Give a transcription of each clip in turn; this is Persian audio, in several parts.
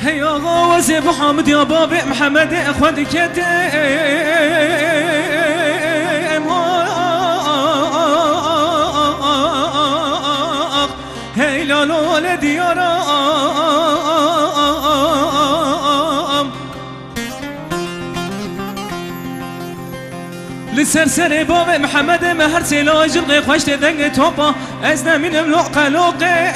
هيا غوز محمد يا بابي محمد اخوان كتيم هيا لولد يا راق لسر سر باب محمد مهر سیلا جلقی خوش دنگ توپا از نمینم لوق لوقه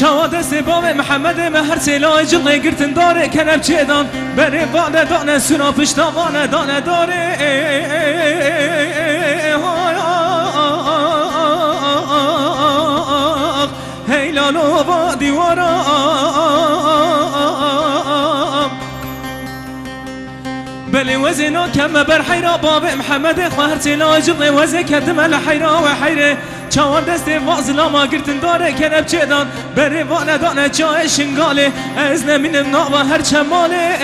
چاوا دست باب محمد مهر سیلا جلقی گرتن داره کنب چیدان بری بانه دانه سنا پشتوانه دانه داره. هی لالو با دیوارام وزنا کم بر حیرا باب محمد خواهر سیلا جلقی وزی کدم الحیرا و حیره چوار دست وازلا ما گرتن داره کنب چیدان بری وانه دانه چای شنگاله. از نمینم نا و هر چماله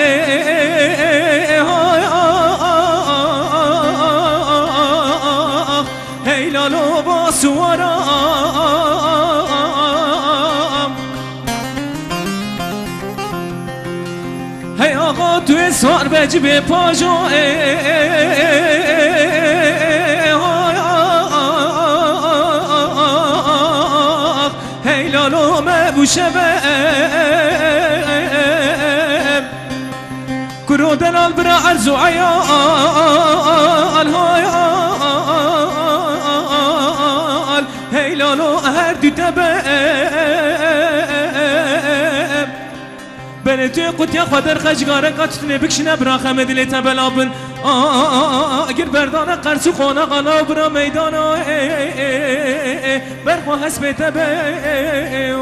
آقا توی سوار بجیب پاجو هی لالو مبوشه کرو دلال برا عرضو عیال هایال هی لالو هر دو تبه بله توی قوت یا خودر خشگاره قطتنه بکشنه برا خمه دلی تبلابن اگر بردانه قرسو خانه قلا برا میدانا برخوا حسب تبه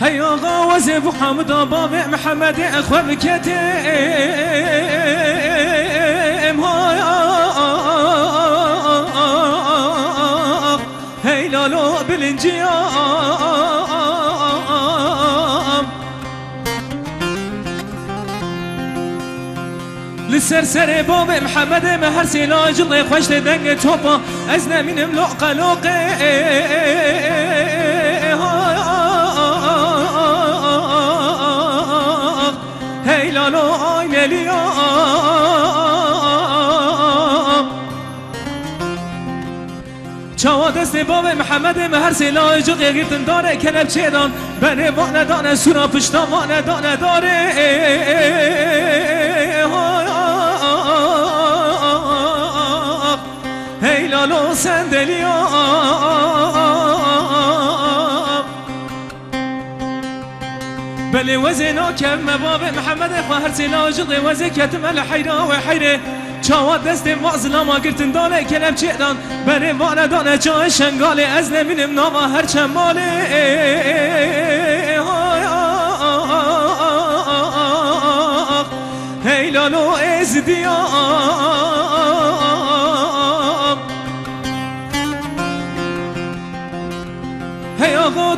هيا غوز ابو حمد بابع محمد اخوة هيا هيا لو بالإنجيام. لسرسر بابع محمد مهر سلاج الله خوش دنگ توبا. ازنا من لقا لقا لالو آینه لیام چاوا دست باب محمد مهر سیلا جو غیرتن داره کنب چیدان بره وانه دانه سورا پشتا وانه دانه داره. هی لالو بلی وزنا کم باب محمد خواهر جلقی وزی کتم الحیرا و حیره. چاوا دست وازلا ما گرتن دانه کلم چیدان بری وانه دانه چای شنگاله از نمینم ناما هر چماله هی لالو از دیام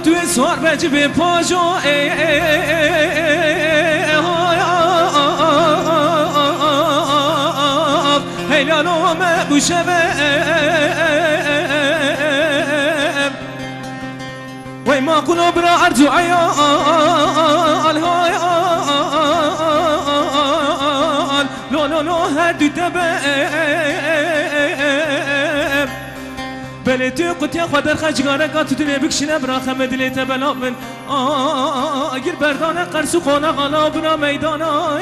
توی سوار بجیب پاجو هی لالو مبوشه وی ما کنو برا ارجو عیال هایال لو لو لو هر دو تبه دلی توی قوتی خود در خجگاره که تو دنیا بکشینه برا خمه دلی تبلا بن اگر بردانه قرسو خانه غلا برا میدانا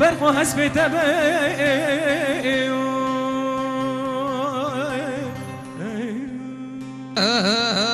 برخو حسب تبه آه